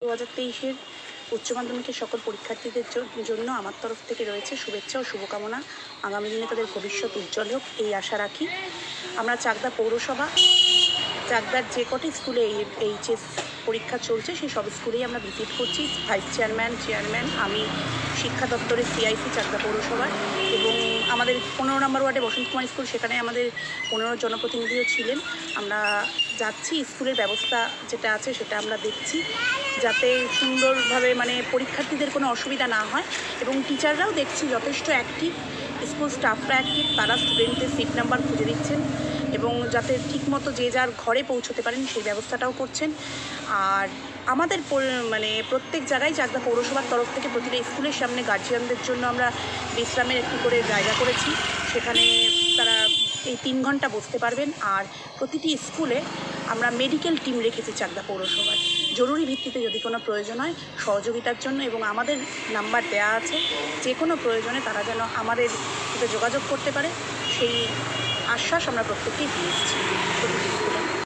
দু হাজার তেইশের উচ্চ মাধ্যমিকের সকল পরীক্ষার্থীদের জন্য আমার তরফ থেকে রয়েছে শুভেচ্ছা ও শুভকামনা। আগামী দিনে তাদের ভবিষ্যৎ উজ্জ্বল হোক, এই আশা রাখি। আমরা চাকদা পৌরসভা চাকদার যে কটি স্কুলে এই এইচএস পরীক্ষা চলছে, সেই সব স্কুলেই আমরা ভিজিট করছি। ভাইস চেয়ারম্যান চেয়ারম্যান, আমি শিক্ষা দপ্তরের সিআইসি, চাকদা পৌরসভায় এবং আমাদের পনেরো নম্বর ওয়ার্ডে বসন্ত কুমার স্কুল, সেখানে আমাদের পনেরো জনপ্রতিনিধিও ছিলেন। আমরা যাচ্ছি, স্কুলের ব্যবস্থা যেটা আছে সেটা আমরা দেখছি যাতে সুন্দরভাবে মানে পরীক্ষার্থীদের কোনো অসুবিধা না হয় এবং টিচাররাও দেখছি যথেষ্ট অ্যাক্টিভ স্কুল স্টাফরা অ্যাক্টিভ তারা স্টুডেন্টদের সিট নাম্বার খুঁজে দিচ্ছেন এবং যাতে ঠিকমতো যে যার ঘরে পৌঁছতে পারেন সেই ব্যবস্থাটাও করছেন। আর আমাদের মানে প্রত্যেক জায়গায় চাকদা পৌরসভার তরফ থেকে প্রতিটা স্কুলের সামনে গার্জিয়ানদের জন্য আমরা বিশ্রামের একটি করে জায়গা করেছি। সেখানে তারা এই তিন ঘণ্টা বসতে পারবেন। আর প্রতিটি স্কুলে আমরা মেডিকেল টিম রেখেছি চাকদা পৌরসভায় জরুরি ভিত্তিতে যদি কোনো প্রয়োজন হয় সহযোগিতার জন্য এবং আমাদের নাম্বার দেওয়া আছে, যে কোনো প্রয়োজনে তারা যেন আমাদের সাথে যোগাযোগ করতে পারে। সেই আশ্বাস আমরা প্রত্যেকেই দিয়ে